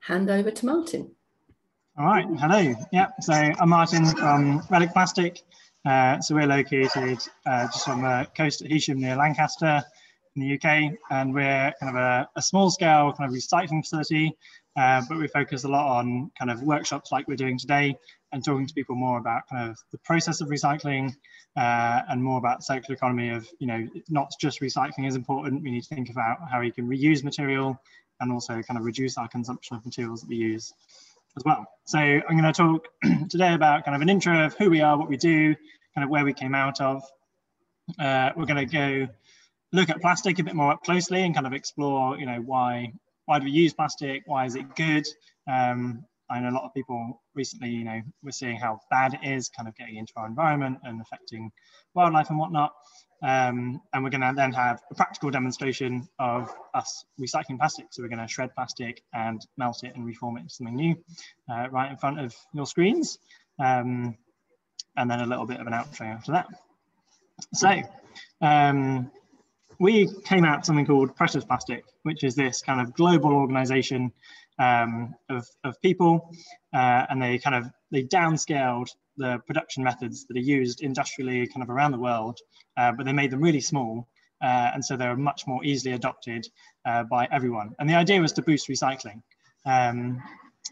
hand over to Martin. All right, hello. Yeah, so I'm Martin from Relic Plastic. Uh, so we're located uh, just on the coast at Heysham near Lancaster in the UK, and we're kind of a, a small scale kind of recycling facility, uh, but we focus a lot on kind of workshops like we're doing today and talking to people more about kind of the process of recycling uh, and more about circular economy of, you know, not just recycling is important, we need to think about how we can reuse material and also kind of reduce our consumption of materials that we use as well. So I'm going to talk today about kind of an intro of who we are, what we do, kind of where we came out of. Uh, we're going to go look at plastic a bit more closely and kind of explore, you know, why why do we use plastic? Why is it good? Um, I know a lot of people recently, you know, we're seeing how bad it is kind of getting into our environment and affecting wildlife and whatnot. Um, and we're going to then have a practical demonstration of us recycling plastic. So we're going to shred plastic and melt it and reform it into something new uh, right in front of your screens. Um, and then a little bit of an outro after that. So um, we came out something called Precious Plastic, which is this kind of global organization um, of, of people, uh, and they kind of they downscaled the production methods that are used industrially kind of around the world, uh, but they made them really small, uh, and so they're much more easily adopted uh, by everyone. And the idea was to boost recycling, um,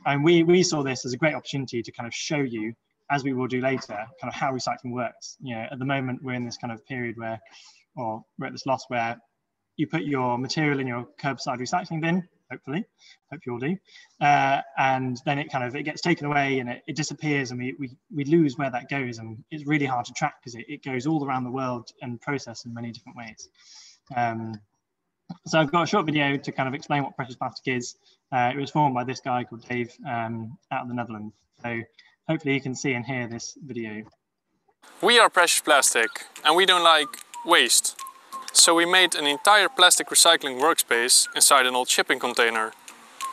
and we we saw this as a great opportunity to kind of show you, as we will do later, kind of how recycling works. You know, at the moment we're in this kind of period where, or we're at this loss where you put your material in your curbside recycling bin, hopefully, hope you all do. Uh, and then it kind of, it gets taken away and it, it disappears and we, we, we lose where that goes. And it's really hard to track because it, it goes all around the world and processed in many different ways. Um, so I've got a short video to kind of explain what precious plastic is. Uh, it was formed by this guy called Dave um, out of the Netherlands. So hopefully you can see and hear this video. We are Precious Plastic and we don't like waste. So we made an entire plastic recycling workspace inside an old shipping container.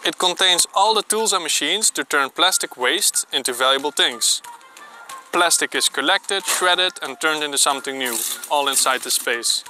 It contains all the tools and machines to turn plastic waste into valuable things. Plastic is collected, shredded and turned into something new, all inside the space.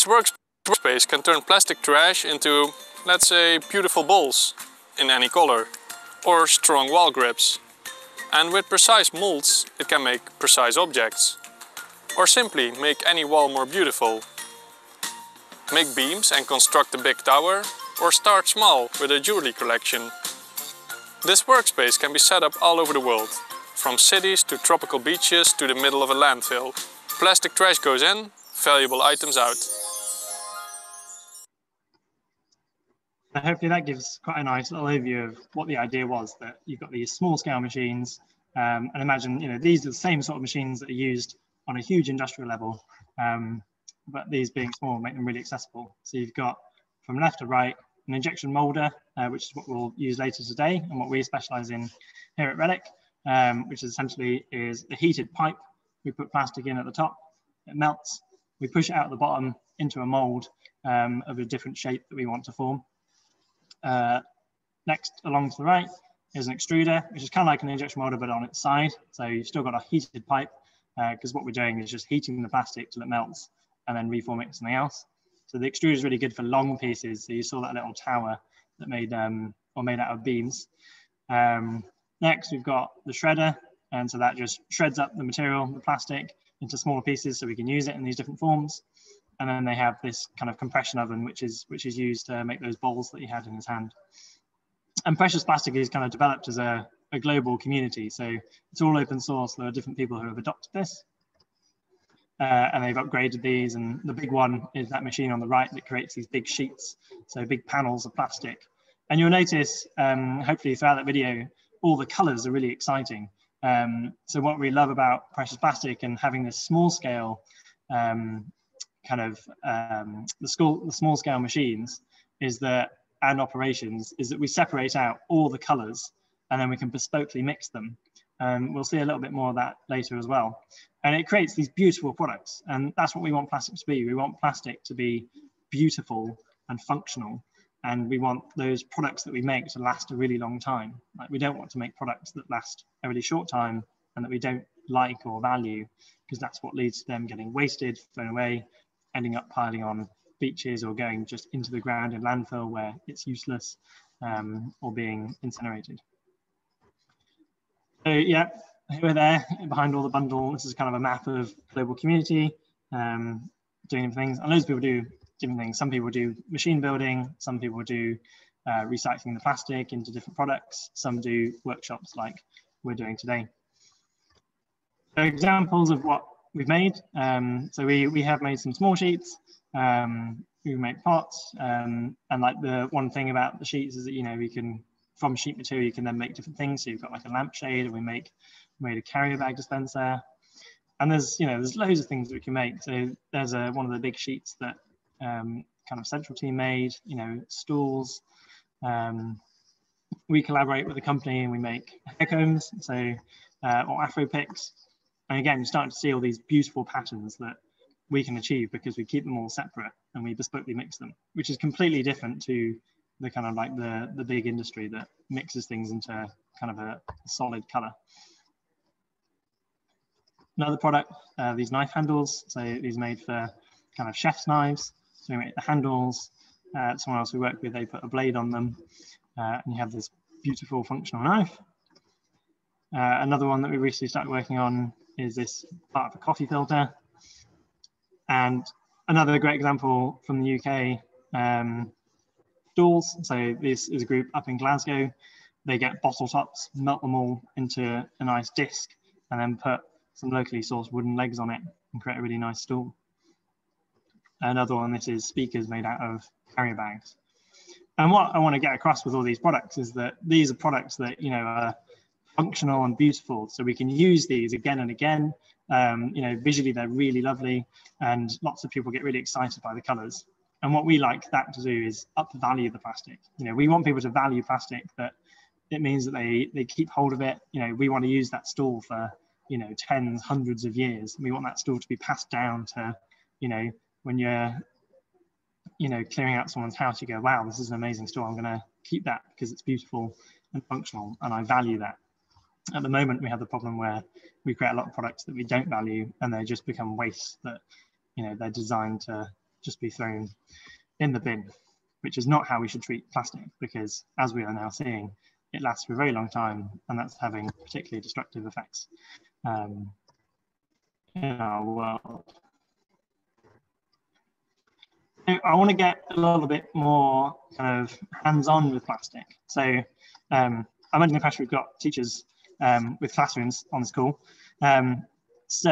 This workspace can turn plastic trash into, let's say, beautiful bowls in any color or strong wall grips. And with precise molds it can make precise objects. Or simply make any wall more beautiful. Make beams and construct a big tower or start small with a jewelry collection. This workspace can be set up all over the world, from cities to tropical beaches to the middle of a landfill. Plastic trash goes in, valuable items out. Hopefully that gives quite a nice little overview of what the idea was that you've got these small scale machines um, and imagine you know these are the same sort of machines that are used on a huge industrial level um, but these being small make them really accessible. So you've got from left to right an injection molder uh, which is what we'll use later today and what we specialize in here at Relic um, which essentially is a heated pipe. We put plastic in at the top it melts. We push it out at the bottom into a mold um, of a different shape that we want to form uh, next along to the right is an extruder, which is kind of like an injection molder, but on its side. So you've still got a heated pipe because uh, what we're doing is just heating the plastic till it melts and then reforming it to something else. So the extruder is really good for long pieces. So you saw that little tower that made um, or made out of beams. Um, next, we've got the shredder. And so that just shreds up the material, the plastic, into smaller pieces so we can use it in these different forms and then they have this kind of compression oven, which is which is used to make those bowls that he had in his hand. And Precious Plastic is kind of developed as a, a global community, so it's all open source. There are different people who have adopted this, uh, and they've upgraded these. And the big one is that machine on the right that creates these big sheets, so big panels of plastic. And you'll notice, um, hopefully throughout that video, all the colors are really exciting. Um, so what we love about Precious Plastic and having this small scale um, kind of um, the, school, the small scale machines is that and operations is that we separate out all the colors and then we can bespokely mix them. Um, we'll see a little bit more of that later as well. And it creates these beautiful products. And that's what we want plastic to be. We want plastic to be beautiful and functional. And we want those products that we make to last a really long time. Like we don't want to make products that last a really short time and that we don't like or value, because that's what leads to them getting wasted, thrown away, ending up piling on beaches or going just into the ground in landfill where it's useless um, or being incinerated. So yeah, here we're there behind all the bundle. This is kind of a map of global community um, doing things. And loads of people do different things. Some people do machine building. Some people do uh, recycling the plastic into different products. Some do workshops like we're doing today. So examples of what we've made. Um, so we, we have made some small sheets. Um, we make pots. Um, and like the one thing about the sheets is that, you know, we can from sheet material, you can then make different things. So you've got like a lampshade, and we make made a carrier bag dispenser. And there's you know there's loads of things that we can make. So there's a one of the big sheets that um, kind of central team made. You know stools. Um, we collaborate with a company and we make hair combs, so uh, or afro picks. And again, you start to see all these beautiful patterns that we can achieve because we keep them all separate and we bespokely mix them, which is completely different to the kind of like the the big industry that mixes things into kind of a, solid color. Another product, uh, these knife handles. So these made for kind of chef's knives. So we make the handles. Uh, someone else we work with, they put a blade on them, uh, and you have this beautiful functional knife. Uh, another one that we recently started working on is this part of a coffee filter. And another great example from the UK um, stools. So this is a group up in Glasgow. They get bottle tops, melt them all into a nice disc, and then put some locally sourced wooden legs on it and create a really nice stool. Another one, this is speakers made out of carrier bags. And what I want to get across with all these products is that these are products that, you know, are functional and beautiful. So we can use these again and again. Um, you know, visually they're really lovely and lots of people get really excited by the colors. And what we like that to do is up value the plastic. You know, we want people to value plastic, but it means that they they keep hold of it. You know, we want to use that stool for you know tens, hundreds of years. We want that stool to be passed down to, you know, when you're you know clearing out someone's house, you go, wow, this is an amazing stool. I'm going to keep that because it's beautiful and functional, and I value that. At the moment, we have the problem where we create a lot of products that we don't value, and they just become waste that you know they're designed to just be thrown in the bin, which is not how we should treat plastic because as we are now seeing, it lasts for a very long time and that's having particularly destructive effects um, in our world. I want to get a little bit more kind of hands-on with plastic. So um, I'm under the impression we've got teachers um, with classrooms on the school. Um, so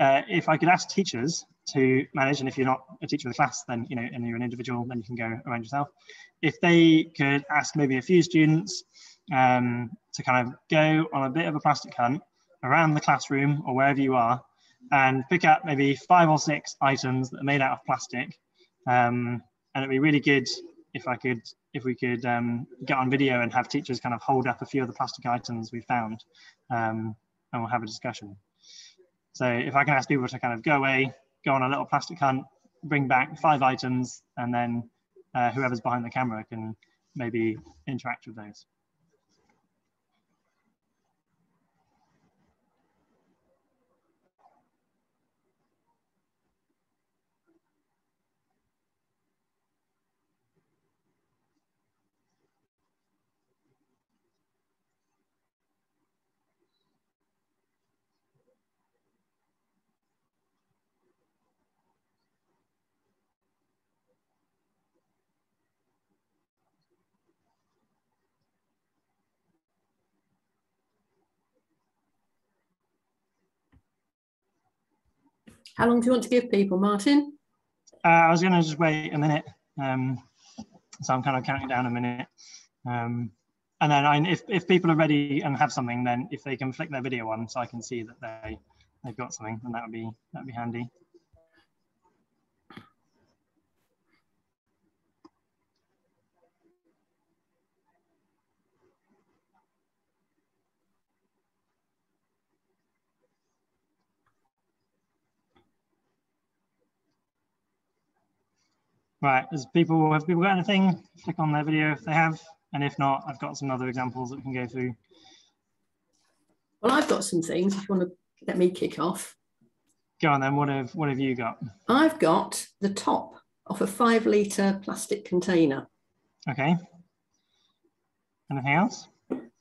uh, if I could ask teachers to manage. And if you're not a teacher of the class, then you know, and you're an individual, then you can go around yourself. If they could ask maybe a few students um, to kind of go on a bit of a plastic hunt around the classroom or wherever you are, and pick up maybe five or six items that are made out of plastic. Um, and it'd be really good if I could, if we could um, get on video and have teachers kind of hold up a few of the plastic items we found, um, and we'll have a discussion. So if I can ask people to kind of go away, go on a little plastic hunt, bring back five items, and then uh, whoever's behind the camera can maybe interact with those. How long do you want to give people, Martin? Uh, I was going to just wait a minute. Um, so I'm kind of counting down a minute. Um, and then I, if, if people are ready and have something, then if they can flick their video on so I can see that they, they've got something, then that would be, that'd be handy. Right, as people have people got anything? Click on their video if they have, and if not, I've got some other examples that we can go through. Well, I've got some things if you want to let me kick off. Go on then. What have what have you got? I've got the top of a five litre plastic container. Okay. Anything else?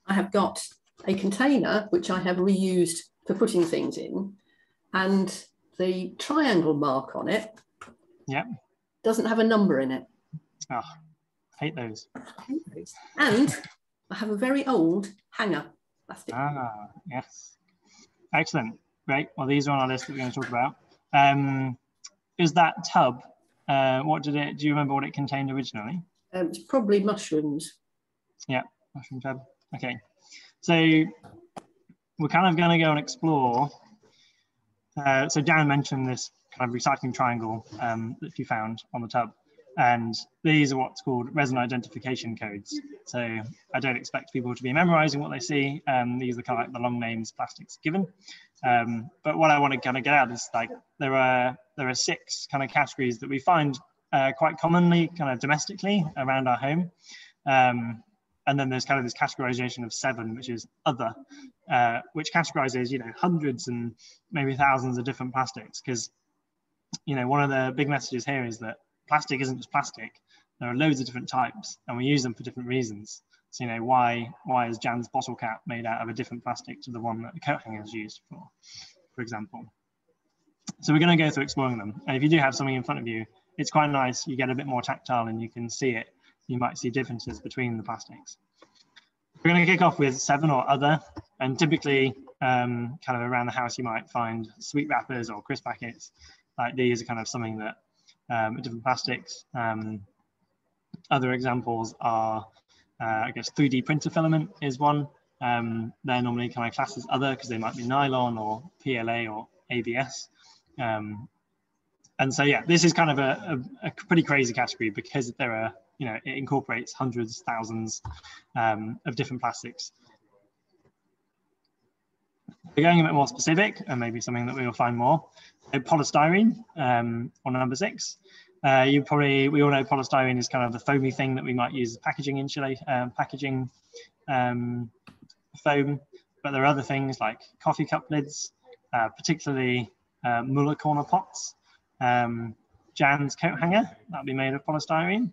I have got a container which I have reused for putting things in, and the triangle mark on it Yep. Doesn't have a number in it. Oh, hate those. And I have a very old hanger plastic. Ah, yes. Excellent. Great. Well, these are on our list that we're going to talk about. Um, is that tub? Uh, what did it? Do you remember what it contained originally? Um, it's probably mushrooms. Yeah, mushroom tub. Okay. So we're kind of going to go and explore. Uh, so Dan mentioned this kind of recycling triangle um, that you found on the tub. And these are what's called resin identification codes. So I don't expect people to be memorizing what they see. Um, these are kind of like the long names plastics given. Um, but what I want to kind of get at is like there are there are six kind of categories that we find uh, quite commonly kind of domestically around our home. Um, and then there's kind of this categorization of seven, which is other, uh, which categorizes, you know, hundreds and maybe thousands of different plastics. Because, you know, one of the big messages here is that plastic isn't just plastic. There are loads of different types and we use them for different reasons. So, you know, why, why is Jan's bottle cap made out of a different plastic to the one that the coat hanger is used for, for example? So we're going to go through exploring them. And if you do have something in front of you, it's quite nice. You get a bit more tactile and you can see it you might see differences between the plastics. We're going to kick off with seven or other, and typically um, kind of around the house you might find sweet wrappers or crisp packets. Like these are kind of something that um, different plastics. Um, other examples are, uh, I guess, 3D printer filament is one. Um, they're normally kind of classed as other because they might be nylon or PLA or ABS. Um, and so, yeah, this is kind of a, a, a pretty crazy category because there are you know, it incorporates hundreds, thousands um, of different plastics. We're going a bit more specific, and maybe something that we will find more. So polystyrene um, on number six. Uh, you probably, we all know polystyrene is kind of the foamy thing that we might use as packaging insulate, um, packaging um, foam, but there are other things like coffee cup lids, uh, particularly uh, Muller corner pots. Um, Jan's coat hanger, that'll be made of polystyrene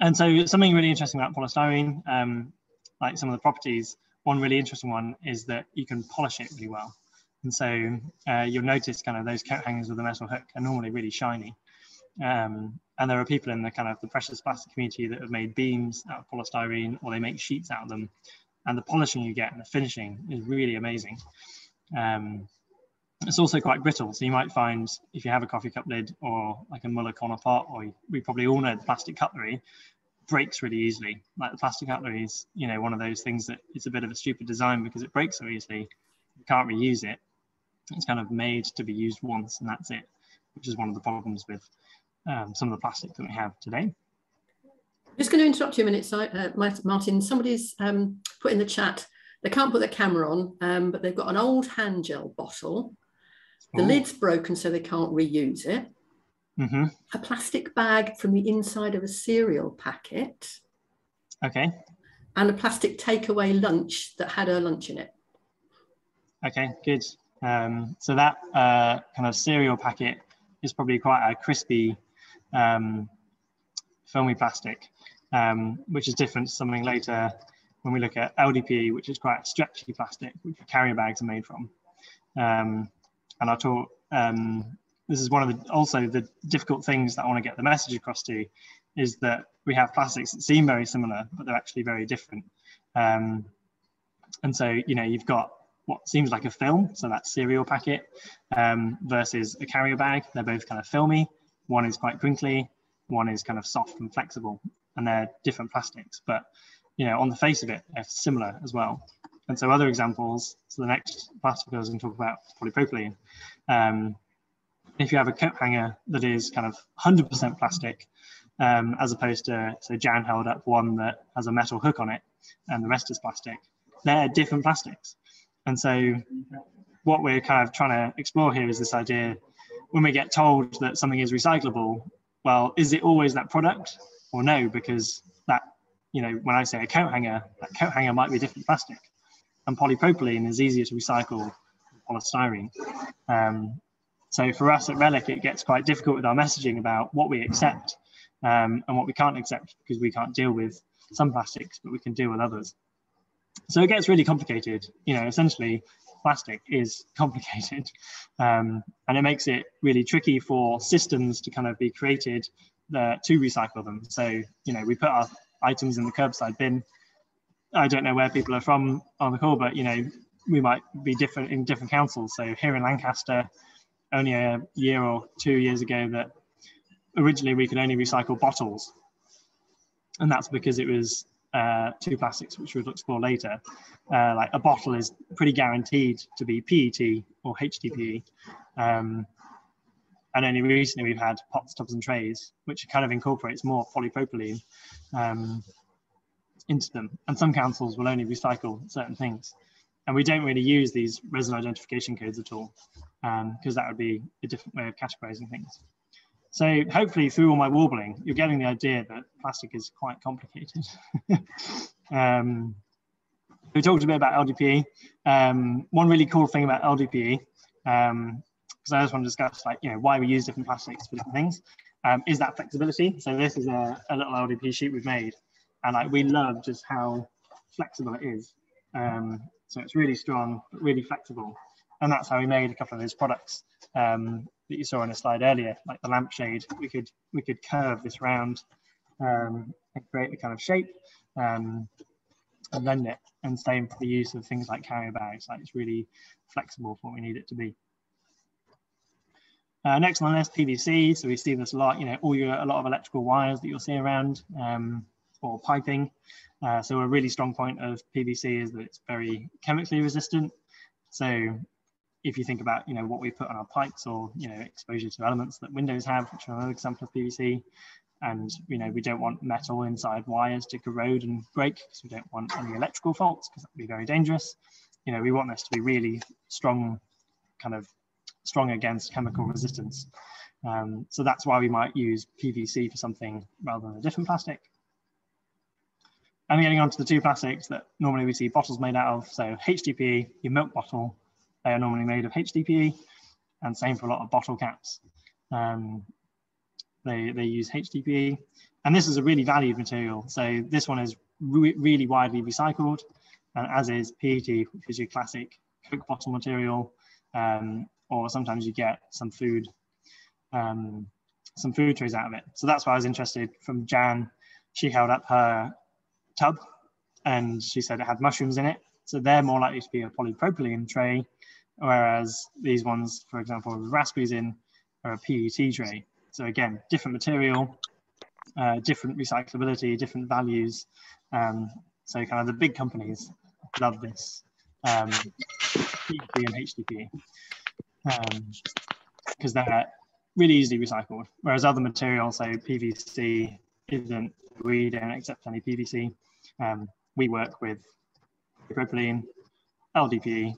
and so something really interesting about polystyrene, um, like some of the properties, one really interesting one is that you can polish it really well. And so uh, you'll notice kind of those coat hangers with the metal hook are normally really shiny. Um, and there are people in the kind of the precious plastic community that have made beams out of polystyrene or they make sheets out of them. And the polishing you get and the finishing is really amazing. Um, it's also quite brittle. So you might find if you have a coffee cup lid or like a Muller corner pot, or we probably all know the plastic cutlery breaks really easily. Like the plastic cutlery is, you know, one of those things that it's a bit of a stupid design because it breaks so easily. You can't reuse it. It's kind of made to be used once and that's it, which is one of the problems with um, some of the plastic that we have today. I'm just going to interrupt you a minute, uh, Martin. Somebody's um, put in the chat, they can't put their camera on, um, but they've got an old hand gel bottle the Ooh. lid's broken, so they can't reuse it. Mm-hmm. A plastic bag from the inside of a cereal packet. Okay. And a plastic takeaway lunch that had her lunch in it. Okay, good. Um, so that uh, kind of cereal packet is probably quite a crispy, um, filmy plastic, um, which is different to something later when we look at LDPE, which is quite stretchy plastic, which carrier bags are made from. Um, and I taught um, this is one of the also the difficult things that I want to get the message across to is that we have plastics that seem very similar, but they're actually very different. Um, and so, you know, you've got what seems like a film, so that cereal packet, um, versus a carrier bag. They're both kind of filmy. One is quite crinkly, one is kind of soft and flexible, and they're different plastics. But, you know, on the face of it, they're similar as well. And so other examples, so the next plastic I was going to talk about is polypropylene. Um, if you have a coat hanger that is kind of 100% plastic, um, as opposed to, so Jan held up one that has a metal hook on it and the rest is plastic, they're different plastics. And so what we're kind of trying to explore here is this idea when we get told that something is recyclable, well, is it always that product or no? Because that, you know, when I say a coat hanger, that coat hanger might be a different plastic. And polypropylene is easier to recycle than polystyrene. Um, so for us at Relic, it gets quite difficult with our messaging about what we accept um, and what we can't accept because we can't deal with some plastics, but we can deal with others. So it gets really complicated. You know, essentially, plastic is complicated, um, and it makes it really tricky for systems to kind of be created uh, to recycle them. So you know, we put our items in the curbside bin. I don't know where people are from on the call, but you know, we might be different in different councils. So here in Lancaster, only a year or two years ago, that originally we could only recycle bottles, and that's because it was uh, two plastics, which we'll explore later. Uh, like a bottle is pretty guaranteed to be PET or HDPE. Um, and only recently we've had pots, tubs, and trays, which kind of incorporates more polypropylene um, into them. And some councils will only recycle certain things. And we don't really use these resin identification codes at all, because um, that would be a different way of categorizing things. So hopefully through all my warbling, you're getting the idea that plastic is quite complicated. um, we talked a bit about LDPE. Um, one really cool thing about LDPE, because um, I just want to discuss like, you know, why we use different plastics for different things, um, is that flexibility. So this is a, a, little LDPE sheet we've made. And like, we love just how flexible it is. So it's really strong, but really flexible. And that's how we made a couple of those products. Um, that you saw on a slide earlier, like the lampshade, we could we could curve this round um, and create the kind of shape um, and lend it. And same for the use of things like carrier bags, like it's really flexible for what we need it to be. Uh, next on the list, PVC. So we see this a lot, you know, all your a lot of electrical wires that you'll see around um, or piping. Uh, so a really strong point of PVC is that it's very chemically resistant. So if you think about you know what we put on our pipes or you know exposure to elements that windows have, which are another example of PVC, and you know we don't want metal inside wires to corrode and break because we don't want any electrical faults because that would be very dangerous. You know we want this to be really strong, kind of strong against chemical resistance. Um, so that's why we might use PVC for something rather than a different plastic. And getting on to the two plastics that normally we see bottles made out of. So HDPE, your milk bottle, they are normally made of HDPE and same for a lot of bottle caps. Um, they, they use HDPE and this is a really valued material. So this one is re really widely recycled and as is PET, which is your classic Coke bottle material, um, or sometimes you get some food, um, some food trays out of it. So that's why I was interested from Jan. She held up her tub and she said it had mushrooms in it. So they're more likely to be a polypropylene tray whereas these ones, for example, with raspberries in, are a PET tray. So again, different material, uh, different recyclability, different values. Um, so kind of the big companies love this um, PET and HDPE because um, they're really easily recycled. Whereas other materials, so PVC isn't, we don't accept any PVC. Um, we work with propylene, LDPE,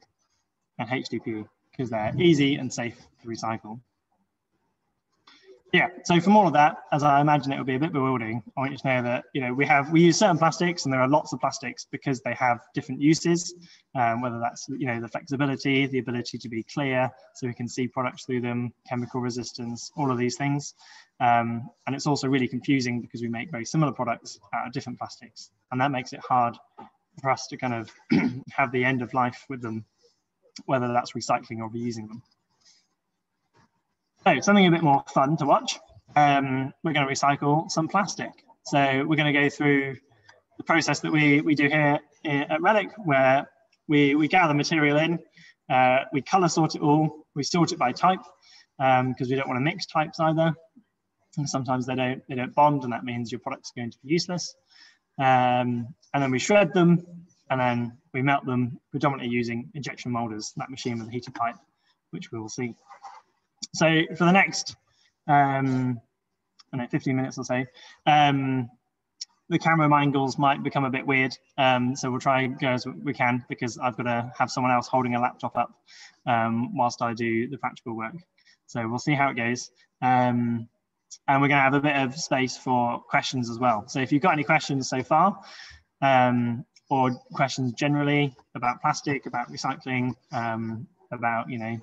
and HDPE because they're easy and safe to recycle. Yeah, so from all of that, as I imagine it will be a bit bewildering, I want you to know that you know we have we use certain plastics, and there are lots of plastics because they have different uses. Um, whether that's you know the flexibility, the ability to be clear, so we can see products through them, chemical resistance, all of these things. Um, and it's also really confusing because we make very similar products out of different plastics, and that makes it hard for us to kind of have the end of life with them whether that's recycling or reusing them. So something a bit more fun to watch. Um, we're going to recycle some plastic. So we're going to go through the process that we, we do here at Relic, where we, we gather material in, uh, we color sort it all, we sort it by type, because um, we don't want to mix types either. And sometimes they don't, they don't bond, and that means your product's going to be useless. Um, and then we shred them, and then we melt them predominantly using injection molders, that machine with a heated pipe, which we will see. So for the next, um, I know, 15 minutes or so, um, the camera angles might become a bit weird. Um, so we'll try and go as we can because I've got to have someone else holding a laptop up um, whilst I do the practical work. So we'll see how it goes. Um, and we're going to have a bit of space for questions as well. So if you've got any questions so far, um, or questions generally about plastic, about recycling, um, about you know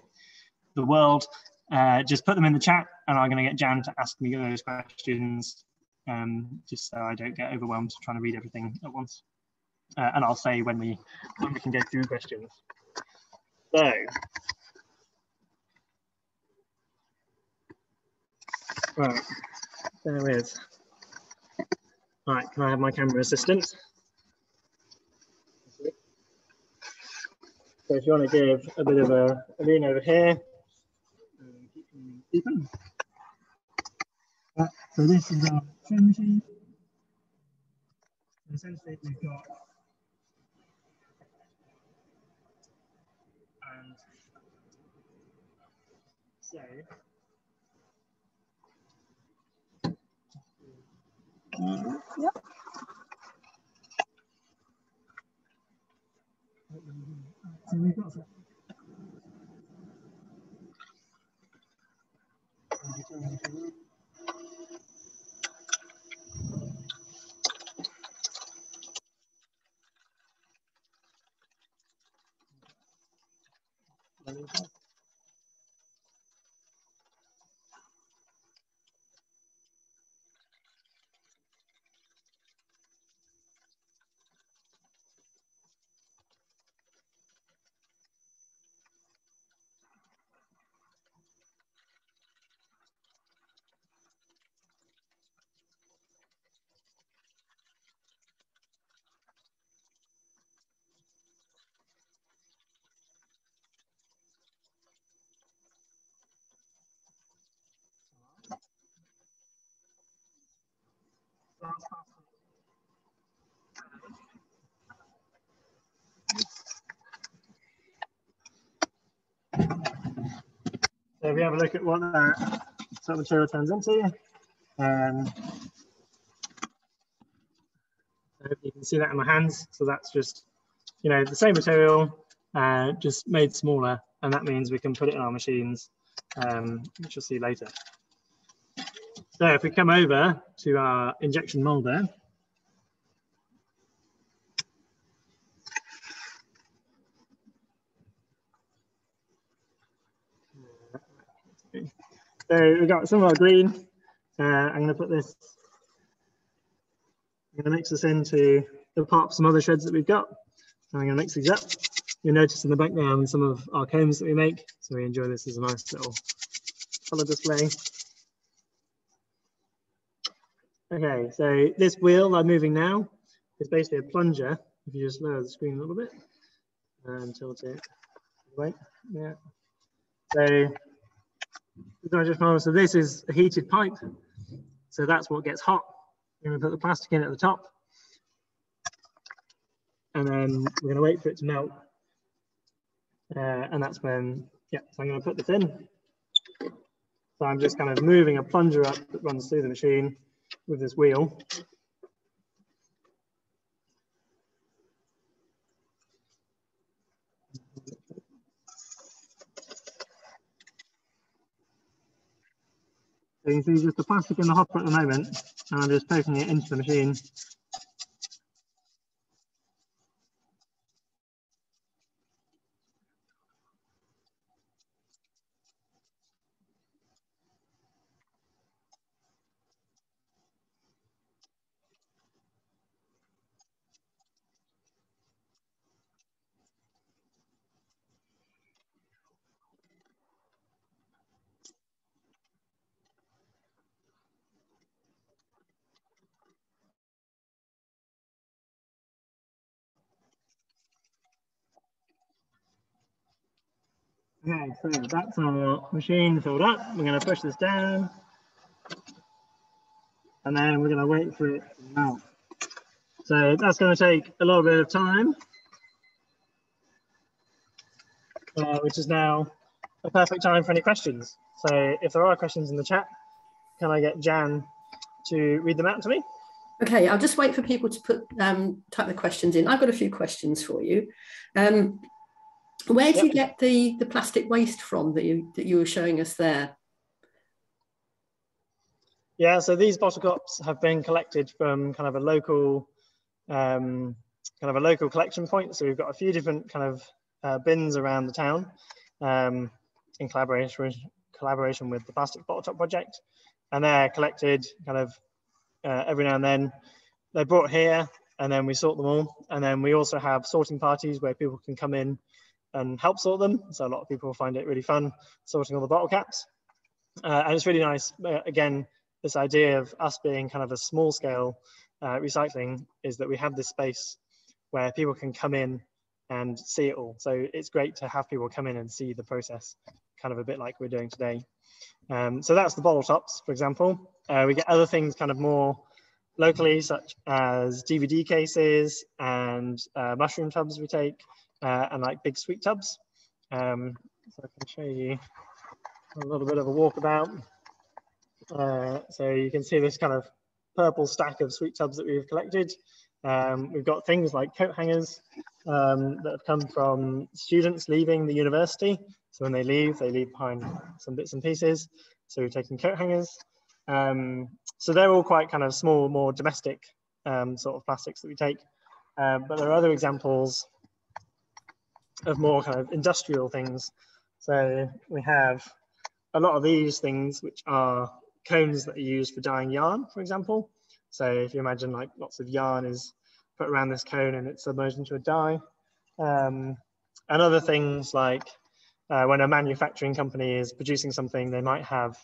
the world, uh, just put them in the chat, and I'm going to get Jan to ask me those questions, um, just so I don't get overwhelmed trying to read everything at once. Uh, and I'll say when we when we can go through questions. So. Right, there is. All right, can I have my camera assistant? So if you want to give a bit of a, a lean over here, uh, so this is our machine. Essentially, we've got and so yep. So we've got So if we have a look at what that sort material turns into, um, you can see that in my hands. So that's just, you know, the same material, uh, just made smaller. And that means we can put it in our machines, um, which you'll see later. So if we come over to our injection molder, So we've got some of our green. Uh, I'm going to put this, I'm going to mix this into the pop, some other shreds that we've got. I'm going to mix these up. You'll notice in the background some of our combs that we make. So we enjoy this as a nice little color display. Okay, so this wheel I'm moving now is basically a plunger. If you just lower the screen a little bit and tilt it, wait, yeah. So so this is a heated pipe. So that's what gets hot. Going to put the plastic in at the top. And then we're going to wait for it to melt. Uh, and that's when, yeah, so I'm going to put this in. So I'm just kind of moving a plunger up that runs through the machine with this wheel. So you can see just the plastic in the hopper at the moment, and I'm just poking it into the machine. Okay, so that's our machine filled up. We're going to push this down. And then we're going to wait for it to melt. So that's going to take a little bit of time, uh, which is now a perfect time for any questions. So if there are questions in the chat, can I get Jan to read them out to me? Okay, I'll just wait for people to put um, type the questions in. I've got a few questions for you. Um, where do yep. you get the the plastic waste from that you that you were showing us there? Yeah, so these bottle caps have been collected from kind of a local, um, kind of a local collection point. So we've got a few different kind of uh, bins around the town um, in collaboration, collaboration with the Plastic Bottle Top Project. And they're collected kind of uh, every now and then. They're brought here and then we sort them all. And then we also have sorting parties where people can come in and help sort them. So a lot of people find it really fun sorting all the bottle caps. Uh, and it's really nice, uh, again, this idea of us being kind of a small scale uh, recycling is that we have this space where people can come in and see it all. So it's great to have people come in and see the process, kind of a bit like we're doing today. Um, so that's the bottle tops, for example. Uh, we get other things kind of more locally, such as DVD cases and uh, mushroom tubs we take, uh, and like big sweet tubs. Um, so I can show you a little bit of a walkabout. Uh, so you can see this kind of purple stack of sweet tubs that we've collected. Um, we've got things like coat hangers um, that have come from students leaving the university. So when they leave, they leave behind some bits and pieces. So we're taking coat hangers. Um, so they're all quite kind of small, more domestic um, sort of plastics that we take. Um, but there are other examples of more kind of industrial things. So we have a lot of these things, which are cones that are used for dyeing yarn, for example. So if you imagine like lots of yarn is put around this cone and it's submerged into a dye. Um, and other things like uh, when a manufacturing company is producing something, they might have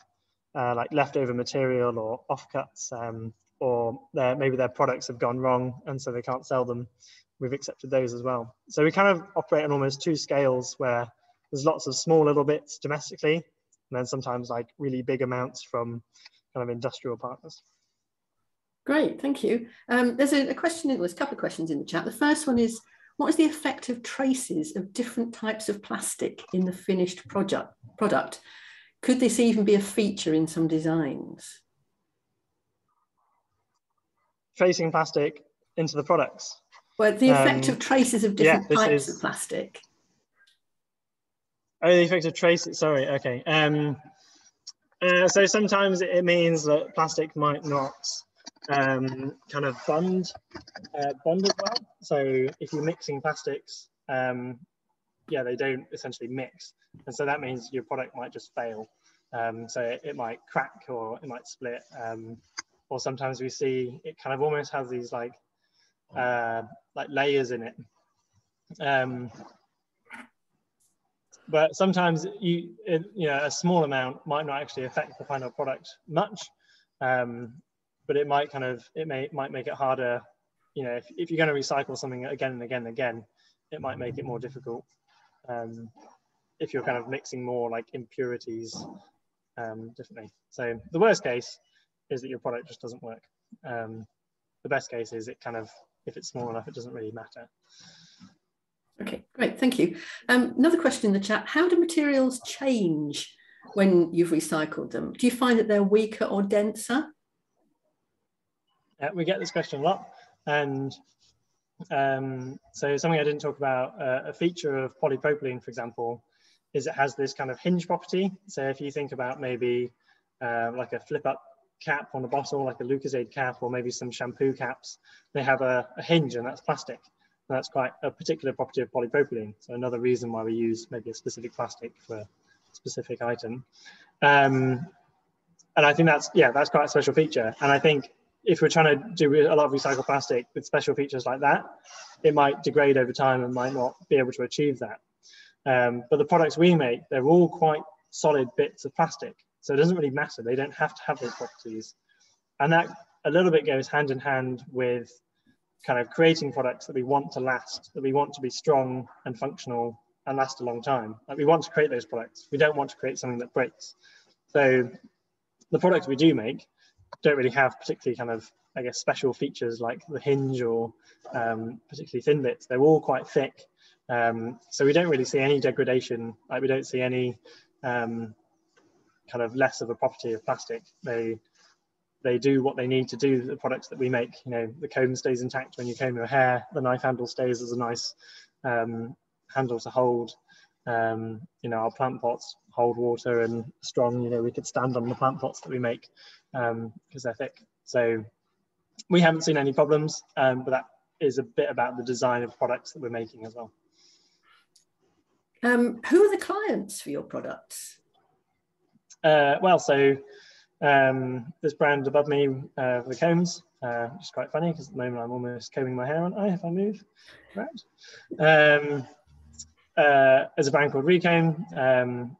uh, like leftover material or offcuts, um, or maybe their products have gone wrong and so they can't sell them. We've accepted those as well. So we kind of operate on almost two scales where there's lots of small little bits domestically and then sometimes like really big amounts from kind of industrial partners. Great, thank you. Um, there's a, a question, there's a couple of questions in the chat. The first one is, what is the effect of traces of different types of plastic in the finished project, product? Could this even be a feature in some designs? Tracing plastic into the products? Well, the effect um, of traces of different yeah, types is, of plastic. Oh, the effect of traces. Sorry. Okay. Um, uh, so sometimes it means that plastic might not um, kind of bond uh, bond as well. So if you're mixing plastics, um, yeah, they don't essentially mix, and so that means your product might just fail. Um, so it, it, might crack or it might split, um, or sometimes we see it kind of almost has these like uh, like layers in it. Um, but sometimes you, it, you know, a small amount might not actually affect the final product much, um, but it might kind of, it may, might make it harder. You know, if, if you're going to recycle something again and again and again, it might make it more difficult. Um, if you're kind of mixing more like impurities um, differently. So the worst case is that your product just doesn't work. Um, the best case is it kind of, if it's small enough, it doesn't really matter. Okay, great, thank you. Um, another question in the chat, how do materials change when you've recycled them? Do you find that they're weaker or denser? Yeah, we get this question a lot. And um, so something I didn't talk about, uh, a feature of polypropylene, for example, is it has this kind of hinge property. So if you think about maybe uh, like a flip up cap on a bottle, like a Lucozade cap, or maybe some shampoo caps, they have a, a hinge and that's plastic. That's quite a particular property of polypropylene. So another reason why we use maybe a specific plastic for a specific item. Um, and I think that's, yeah, that's quite a special feature. And I think if we're trying to do a lot of recycled plastic with special features like that, it might degrade over time and might not be able to achieve that. Um, but the products we make, they're all quite solid bits of plastic. So it doesn't really matter. They don't have to have those properties. And that a little bit goes hand in hand with kind of creating products that we want to last, that we want to be strong and functional and last a long time. Like we want to create those products. We don't want to create something that breaks. So the products we do make don't really have particularly kind of, I guess, special features like the hinge or um, particularly thin bits. They're all quite thick. Um, so we don't really see any degradation. Like we don't see any um, kind of less of a property of plastic. They they do what they need to do the products that we make you know the comb stays intact when you comb your hair the knife handle stays as a nice um, handle to hold Um, you know, our plant pots hold water and strong. You know, we could stand on the plant pots that we make because um, they're thick. So we haven't seen any problems, um, but that is a bit about the design of products that we're making as well. Um, who are the clients for your products? Uh, well, so um, this brand above me, uh, the combs, uh, which is quite funny because at the moment I'm almost combing my hair, aren't I, if I move right. Um, uh, there's a brand called Recomb. Um,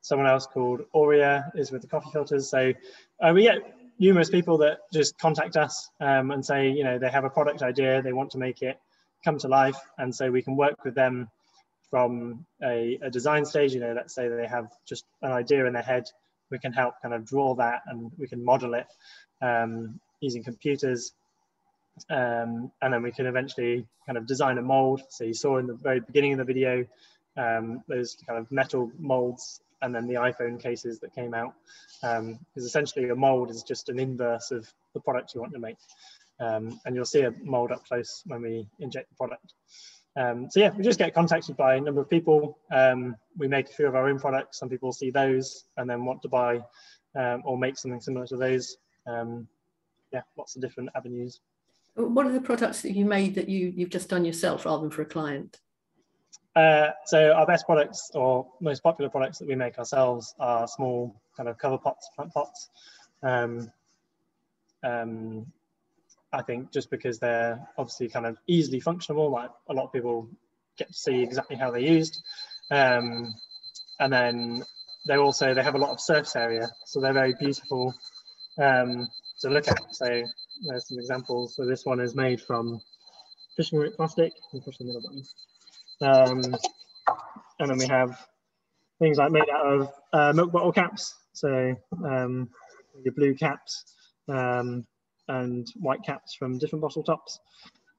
someone else called Aurea is with the coffee filters. So uh, we get numerous people that just contact us um, and say, you know, they have a product idea, they want to make it come to life. And so we can work with them from a, a design stage, you know, let's say they have just an idea in their head, we can help kind of draw that and we can model it um, using computers. Um, and then we can eventually kind of design a mold. So you saw in the very beginning of the video, um, those kind of metal molds and then the iPhone cases that came out. Because um, essentially a mold is just an inverse of the product you want to make. Um, and you'll see a mold up close when we inject the product. Um, so yeah, we just get contacted by a number of people. Um, we make a few of our own products. Some people see those and then want to buy um, or make something similar to those. Um, yeah, lots of different avenues. What are the products that you made that you, you've just done yourself rather than for a client? Uh, so our best products or most popular products that we make ourselves are small kind of cover pots, plant pots. I think just because they're obviously kind of easily functional, like a lot of people get to see exactly how they're used. Um, and then they also, they have a lot of surface area, so they're very beautiful um, to look at. So there's some examples. So this one is made from fishing root plastic. push the middle button. Um, and then we have things like made out of uh, milk bottle caps. So um, your blue caps um, and white caps from different bottle tops.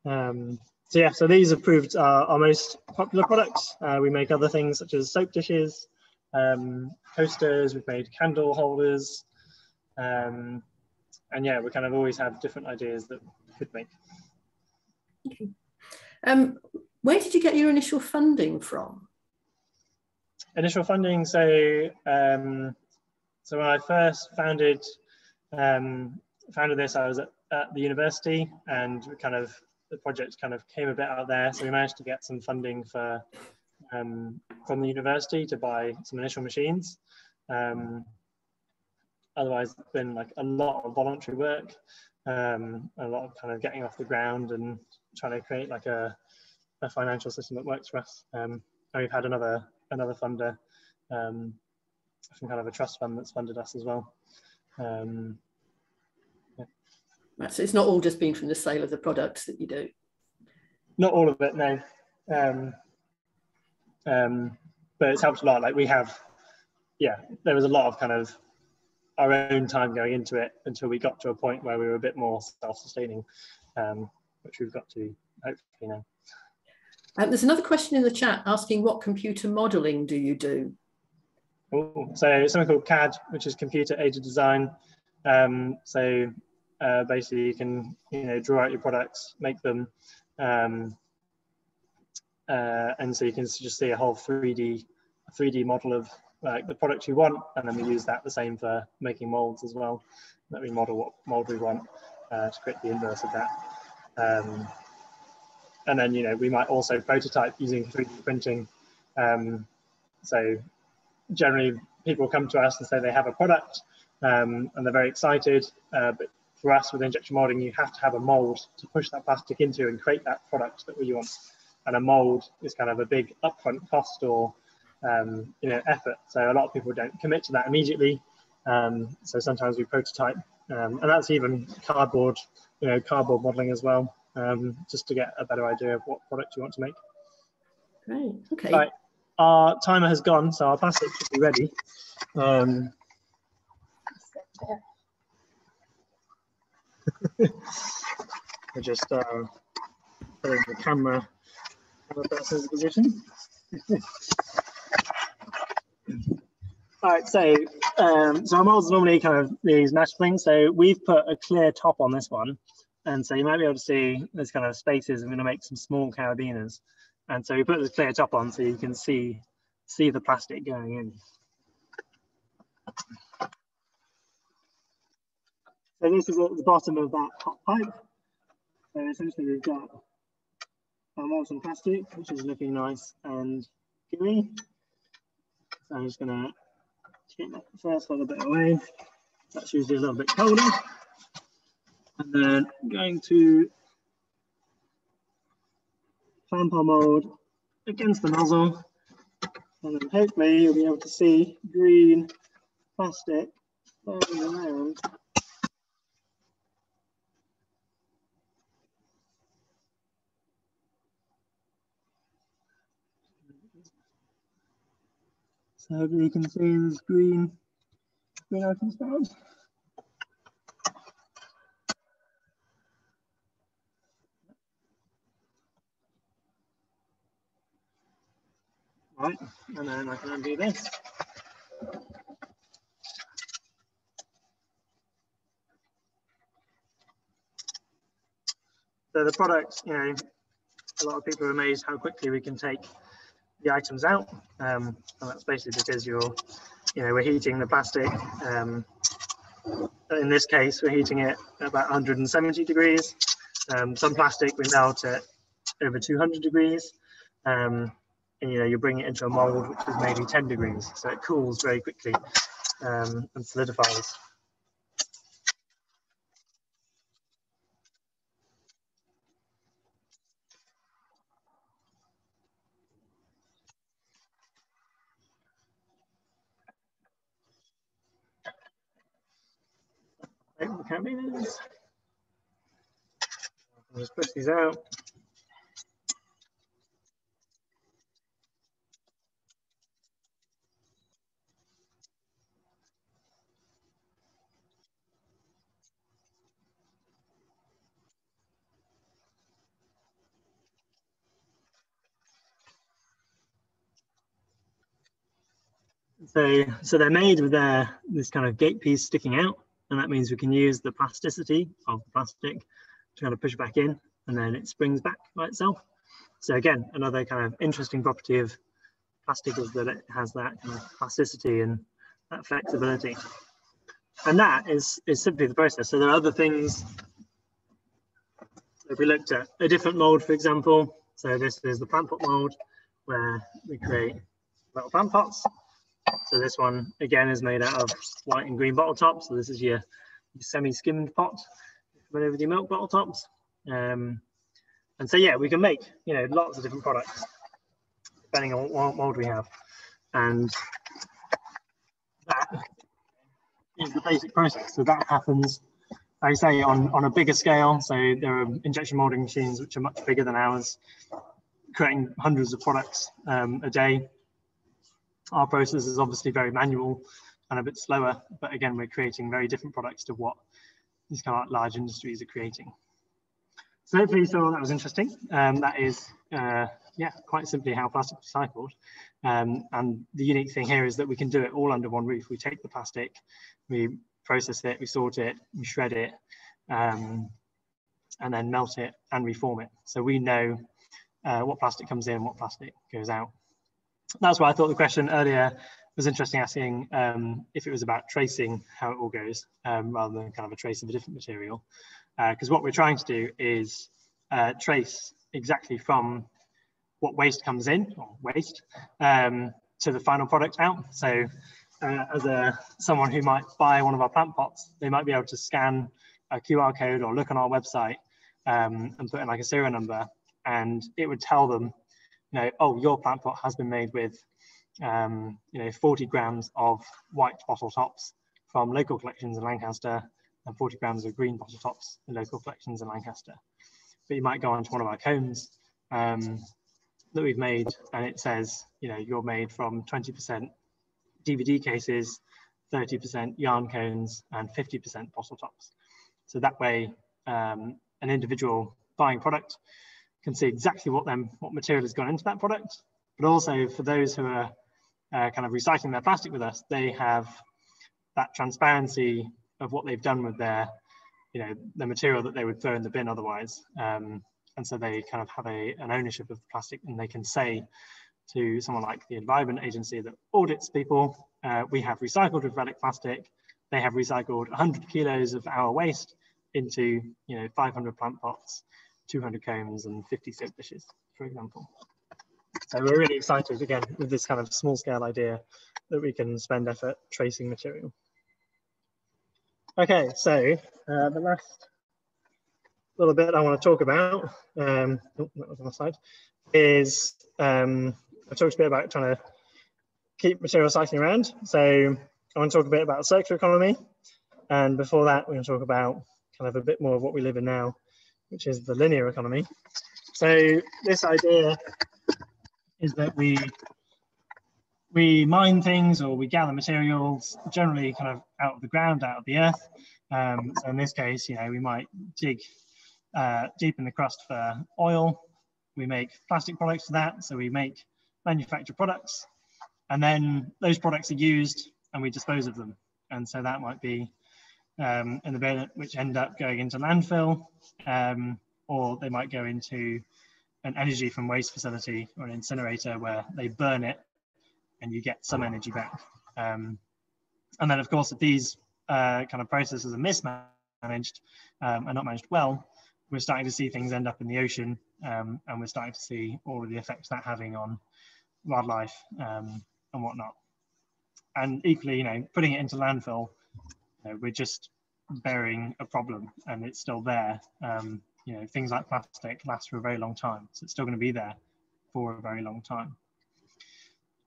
Um, so yeah, so these have proved our, our most popular products. Uh, we make other things such as soap dishes, um, coasters, we've made candle holders. Um, and yeah, we kind of always have different ideas that we could make. Okay. Um, where did you get your initial funding from? Initial funding, so um, so when I first founded um, founded this, I was at, at the university, and kind of the project kind of came a bit out there. So we managed to get some funding for um, from the university to buy some initial machines. Um, otherwise, it's been like a lot of voluntary work, um, a lot of kind of getting off the ground and trying to create like a, a financial system that works for us. Um, and we've had another another funder um, from kind of a trust fund that's funded us as well. Um, Right, so it's not all just been from the sale of the products that you do. Not all of it, no. Um, um, but it's helped a lot. Like we have, yeah, there was a lot of kind of our own time going into it until we got to a point where we were a bit more self-sustaining, um, which we've got to hopefully now. Um, there's another question in the chat asking what computer modelling do you do? Ooh, so something called CAD, which is computer aided design. Um, so uh, basically, you can you know draw out your products, make them, um, uh, and so you can just see a whole 3D 3D model of like the product you want, and then we use that the same for making molds as well. That we model what mold we want uh, to create the inverse of that. Um, and then you know we might also prototype using 3D printing. Um, so generally, people come to us and say they have a product um, and they're very excited, uh, but for us with injection molding, you have to have a mold to push that plastic into and create that product that we want. And a mold is kind of a big upfront cost or um, you know effort. So a lot of people don't commit to that immediately. Um, so sometimes we prototype, um, and that's even cardboard, you know, cardboard modeling as well, um, just to get a better idea of what product you want to make. Great. Okay. Right. Our timer has gone, so our plastic should be ready. I just uh, putting the camera camera person's position. All right, so um, so our molds normally kind of these mesh things. So we've put a clear top on this one, and so you might be able to see there's kind of spaces. I'm going to make some small carabiners, and so we put the clear top on so you can see see the plastic going in. So this is at the bottom of that hot pipe. So essentially we've got our molten plastic, which is looking nice and gooey. So I'm just gonna take that first little bit away. That's usually a little bit colder. And then I'm going to clamp our mold against the nozzle. And then hopefully you'll be able to see green plastic flowing around So you can see this green, green open sprouts. Right, and then I can undo this. So the product, you know, a lot of people are amazed how quickly we can take the items out. Um, and that's basically because you're, you know, we're heating the plastic. Um, in this case, we're heating it about 170 degrees. Um, some plastic we melt at over 200 degrees. Um, and you know, you bring it into a mold which is maybe 10 degrees. So it cools very quickly um, and solidifies. Just push these out. So, so they're made with their this kind of gate piece sticking out and that means we can use the plasticity of the plastic kind of push it back in and then it springs back by itself. So again, another kind of interesting property of plastic is that it has that kind of plasticity and that flexibility. And that is, is simply the process. So there are other things. If we looked at a different mold, for example, so this is the plant pot mold where we create little plant pots so this one again is made out of white and green bottle tops. So this is your, your semi-skimmed pot, with your milk bottle tops. Um, and so yeah, we can make you know lots of different products depending on what mold we have. And that is the basic process. So that happens, I say, on, on a bigger scale. So there are injection molding machines which are much bigger than ours, creating hundreds of products um, a day our process is obviously very manual and a bit slower, but again, we're creating very different products to what these kind of large industries are creating. So hopefully you saw that was interesting. Um, that is, uh, yeah, quite simply how plastic is recycled. Um, and the unique thing here is that we can do it all under one roof. We take the plastic, we process it, we sort it, we shred it, um, and then melt it and reform it. So we know uh, what plastic comes in, what plastic goes out that's why I thought the question earlier was interesting asking um, if it was about tracing how it all goes um, rather than kind of a trace of a different material. Because uh, what we're trying to do is uh, trace exactly from what waste comes in, or waste, um, to the final product out. So uh, as a someone who might buy one of our plant pots, they might be able to scan a QR code or look on our website um, and put in like a serial number and it would tell them you know, oh, your plant pot has been made with, um, you know, 40 grams of white bottle tops from local collections in Lancaster and 40 grams of green bottle tops in local collections in Lancaster. But you might go onto one of our cones um, that we've made and it says, you know, you're made from 20% DVD cases, 30% yarn cones and 50% bottle tops. So that way, um, an individual buying product can see exactly what them what material has gone into that product. But also for those who are uh, kind of recycling their plastic with us, they have that transparency of what they've done with their, you know, the material that they would throw in the bin otherwise. Um, and so they kind of have a, an ownership of the plastic and they can say to someone like the Environment Agency that audits people. Uh, we have recycled Relic plastic. They have recycled 100 kilos of our waste into you know 500 plant pots, 200 combs, and 50 soap dishes, for example. So we're really excited again with this kind of small scale idea that we can spend effort tracing material. Okay, so uh, the last little bit I want to talk about, um, oh, that was on the slide, is um, I talked a bit about trying to keep material cycling around. So I want to talk a bit about circular economy. And before that, we're going to talk about kind of a bit more of what we live in now, which is the linear economy. So this idea is that we we mine things or we gather materials generally kind of out of the ground, out of the earth. Um, so in this case, you know, we might dig uh, deep in the crust for oil. We make plastic products for that. So we make manufacture products and then those products are used and we dispose of them. And so that might be um, in the bin, which end up going into landfill, um, or they might go into an energy from waste facility or an incinerator where they burn it and you get some energy back. Um, and then, of course, if these uh, kind of processes are mismanaged um, and not managed well, we're starting to see things end up in the ocean um, and we're starting to see all of the effects that having on wildlife um, and whatnot. And equally, you know, putting it into landfill, you know, we're just burying a problem and it's still there. Um, you know, things like plastic last for a very long time. So it's still going to be there for a very long time.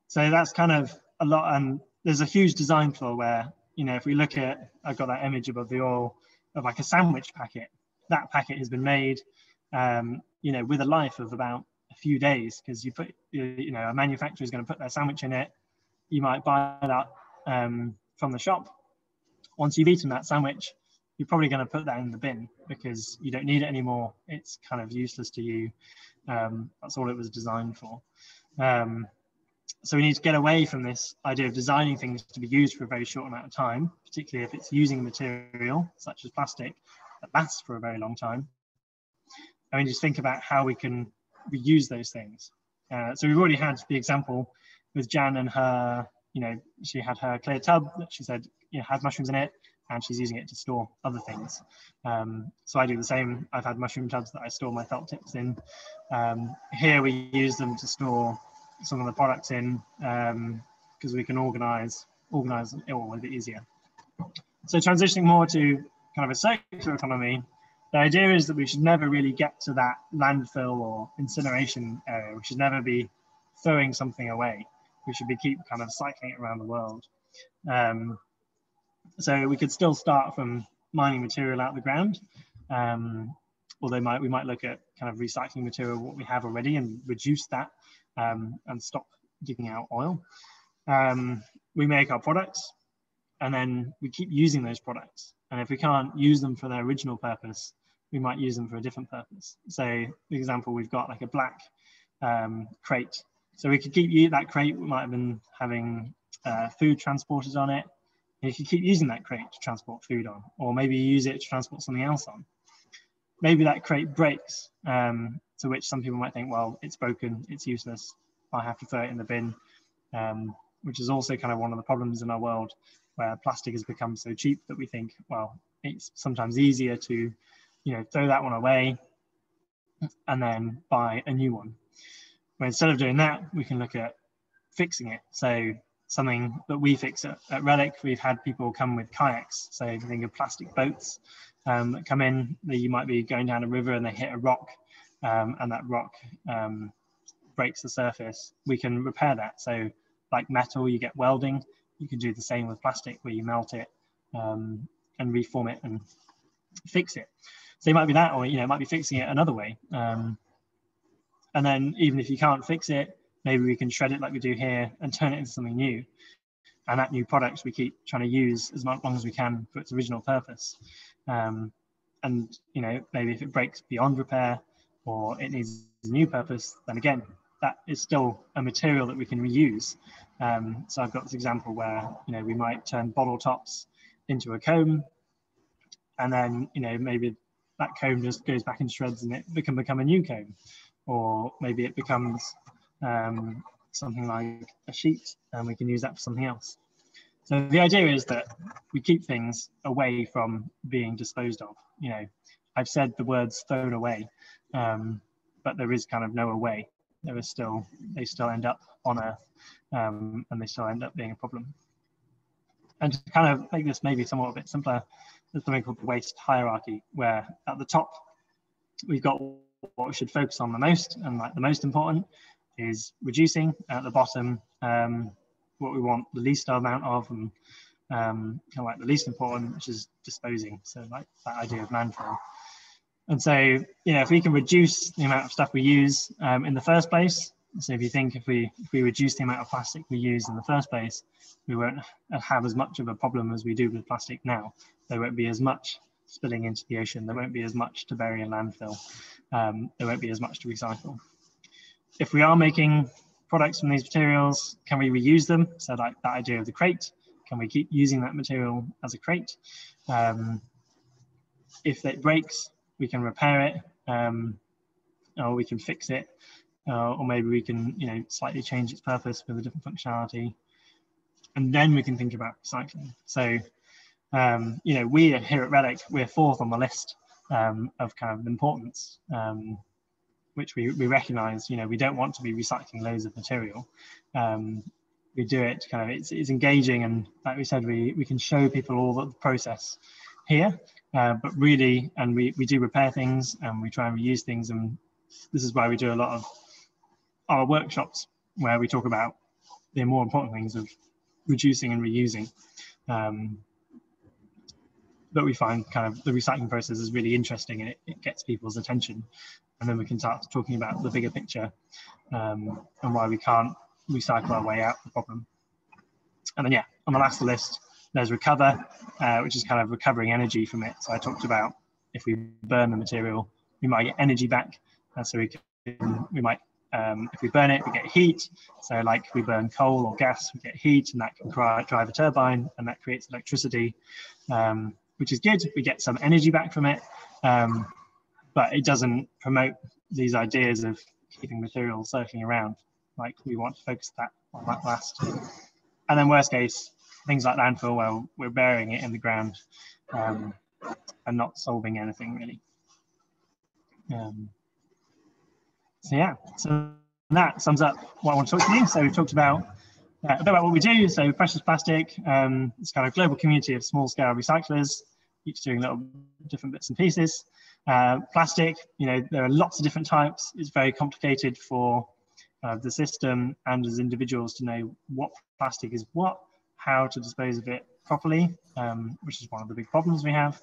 So that's kind of a lot. And there's a huge design flaw where, you know, if we look at, I've got that image above the oil of like a sandwich packet. That packet has been made, um, you know, with a life of about a few days because you put, you know, a manufacturer is going to put their sandwich in it. You might buy that um, from the shop. Once you've eaten that sandwich, you're probably going to put that in the bin because you don't need it anymore. It's kind of useless to you. Um, that's all it was designed for. Um, so we need to get away from this idea of designing things to be used for a very short amount of time, particularly if it's using material such as plastic that lasts for a very long time. I mean, just think about how we can reuse those things. Uh, so we've already had the example with Jan and her, you know, she had her clear tub that she said you know, had mushrooms in it and she's using it to store other things. Um, so I do the same. I've had mushroom tubs that I store my felt tips in. Um, here we use them to store some of the products in because um, we can organize organize it all a bit easier. So transitioning more to kind of a circular economy, the idea is that we should never really get to that landfill or incineration area. We should never be throwing something away. We should be keep kind of cycling it around the world. Um, so we could still start from mining material out of the ground. Um, although might, we might look at kind of recycling material, what we have already and reduce that um, and stop digging out oil. Um, we make our products and then we keep using those products. And if we can't use them for their original purpose, we might use them for a different purpose. So the example, we've got like a black um, crate. So we could keep that crate, we might have been having uh, food transporters on it, you could keep using that crate to transport food on, or maybe use it to transport something else on. Maybe that crate breaks, um, to which some people might think, well, it's broken, it's useless, I have to throw it in the bin, um, which is also kind of one of the problems in our world where plastic has become so cheap that we think, well, it's sometimes easier to, you know, throw that one away and then buy a new one. But instead of doing that, we can look at fixing it. So something that we fix at, at Relic. We've had people come with kayaks, so if you think of plastic boats um, that come in, that you might be going down a river and they hit a rock, um, and that rock um, breaks the surface. We can repair that. So, like metal, you get welding. You can do the same with plastic, where you melt it um, and reform it and fix it. So it might be that, or you know, it might be fixing it another way. Um, and then even if you can't fix it, maybe we can shred it like we do here and turn it into something new. And that new product we keep trying to use as long as we can for its original purpose. Um, and you know, maybe if it breaks beyond repair or it needs a new purpose, then again, that is still a material that we can reuse. Um, so I've got this example where you know we might turn bottle tops into a comb, and then you know maybe that comb just goes back in shreds and it can become a new comb, or maybe it becomes um, something like a sheet and we can use that for something else. So the idea is that we keep things away from being disposed of. You know, I've said the words thrown away, um, but there is kind of no away. There is still, they still end up on Earth um, and they still end up being a problem. And to kind of make this maybe somewhat a bit simpler, there's something called the waste hierarchy, where at the top, we've got what we should focus on the most and like the most important is reducing at the bottom um, what we want the least amount of and um, kind of like the least important, which is disposing. So like that idea of landfill. And so, you know, if we can reduce the amount of stuff we use um, in the first place, so if you think if we if we reduce the amount of plastic we use in the first place, we won't have as much of a problem as we do with plastic now. There won't be as much spilling into the ocean. There won't be as much to bury in landfill. Um, there won't be as much to recycle. If we are making products from these materials, can we reuse them? So like that idea of the crate, can we keep using that material as a crate? Um, if it breaks, we can repair it um, or we can fix it uh, or maybe we can you know slightly change its purpose with a different functionality and then we can think about recycling so um, you know we here at Relic we're fourth on the list um, of kind of importance um, which we, we recognize you know we don't want to be recycling loads of material um, we do it kind of it's, it's engaging and like we said we, we can show people all the process here uh, but really and we, we do repair things and we try and reuse things and this is why we do a lot of our workshops where we talk about the more important things of reducing and reusing. Um, but we find kind of the recycling process is really interesting and it, it, gets people's attention. And then we can start talking about the bigger picture um, and why we can't recycle our way out of the problem. And then, yeah, on the last list, there's recover, uh, which is kind of recovering energy from it. So I talked about if we burn the material, we might get energy back. Uh, so we can, we might um, if we burn it, we get heat. So like we burn coal or gas, we get heat and that can drive a turbine and that creates electricity, um, which is good. We get some energy back from it, um, but it doesn't promote these ideas of keeping materials circling around. Like we want to focus that on that last. And then worst case, things like landfill, well, we're burying it in the ground um, and not solving anything really. Um, so yeah, so that sums up what I want to talk to you. So we've talked about uh, a bit about what we do. So Precious Plastic, um, it's kind of global community of small scale recyclers, each doing little different bits and pieces. Uh, plastic, you know, there are lots of different types. It's very complicated for uh, the system and as individuals to know what plastic is what, how to dispose of it properly, um, which is one of the big problems we have.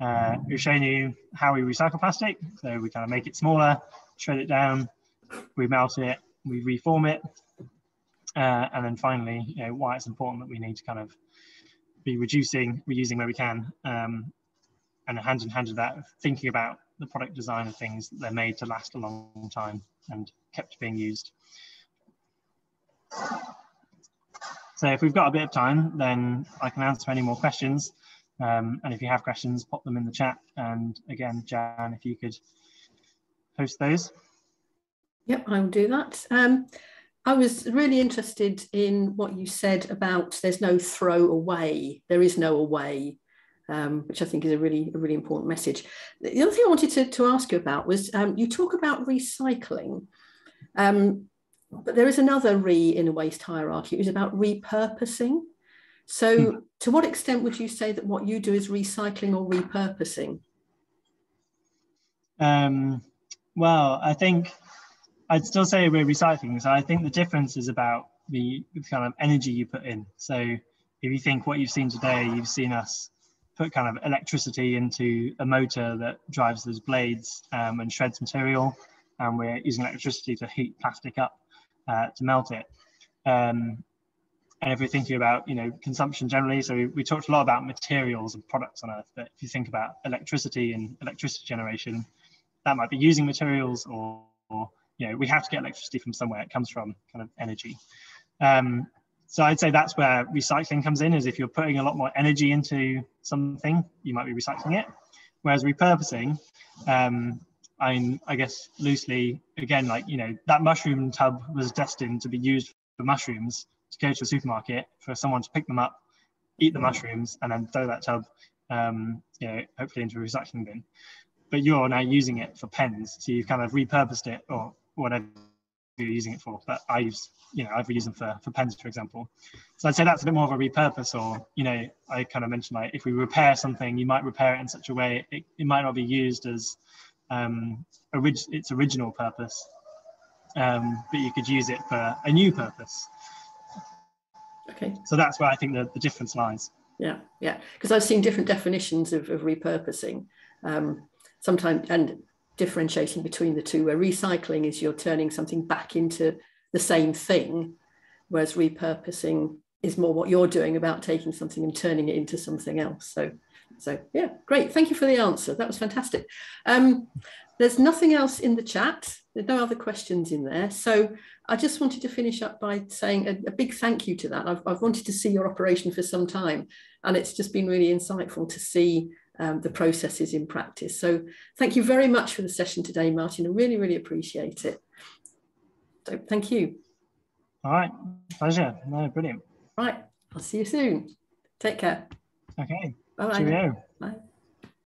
Uh, we've shown you how we recycle plastic. So we kind of make it smaller, shred it down, we melt it, we reform it. Uh, and then finally, you know, why it's important that we need to kind of be reducing, reusing where we can, um, and hand in hand with that, thinking about the product design of things that they're made to last a long time and kept being used. So if we've got a bit of time, then I can answer any more questions. Um, and if you have questions, pop them in the chat. And again, Jan, if you could post those. Yep, I will do that. Um, I was really interested in what you said about there's no throw away, there is no away, um, which I think is a really, a really important message. The other thing I wanted to, to ask you about was um, you talk about recycling, um, but there is another re in a waste hierarchy, it was about repurposing. So, hmm. to what extent would you say that what you do is recycling or repurposing? Um, well, I think I'd still say we're recycling. So I think the difference is about the kind of energy you put in. So if you think what you've seen today, you've seen us put kind of electricity into a motor that drives those blades um, and shreds material, and we're using electricity to heat plastic up uh, to melt it. Um, and if we're thinking about you know consumption generally, so we, we, talked a lot about materials and products on Earth, but if you think about electricity and electricity generation, that might be using materials or, or you know we have to get electricity from somewhere. It comes from kind of energy. Um, so I'd say that's where recycling comes in. Is if you're putting a lot more energy into something, you might be recycling it. Whereas repurposing, um, I mean, I guess loosely, again, like, you know, that mushroom tub was destined to be used for mushrooms to go to a supermarket for someone to pick them up, eat the mushrooms, and then throw that tub, um, you know, hopefully into a recycling bin. But you're now using it for pens, so you've kind of repurposed it or whatever you're using it for. But I use, you know, I've used them for, for pens, for example. So I'd say that's a bit more of a repurpose, or, you know, I kind of mentioned like if we repair something, you might repair it in such a way it, it might not be used as um, orig- its original purpose, um, but you could use it for a new purpose. Okay. So that's where I think the, the difference lies. Yeah, yeah. Because I've seen different definitions of, of repurposing. Um, sometimes and differentiating between the two, where recycling is you're turning something back into the same thing, whereas repurposing is more what you're doing about taking something and turning it into something else. So, so yeah, great. Thank you for the answer. That was fantastic. Um, there's nothing else in the chat. There's no other questions in there. So I just wanted to finish up by saying a, a big thank you to that. I've, I've wanted to see your operation for some time, and it's just been really insightful to see um, the processes in practice. So thank you very much for the session today, Martin. I really, really appreciate it. So thank you. All right, pleasure. No, brilliant. Right, I'll see you soon. Take care. Okay. Bye. Cheerio. Bye.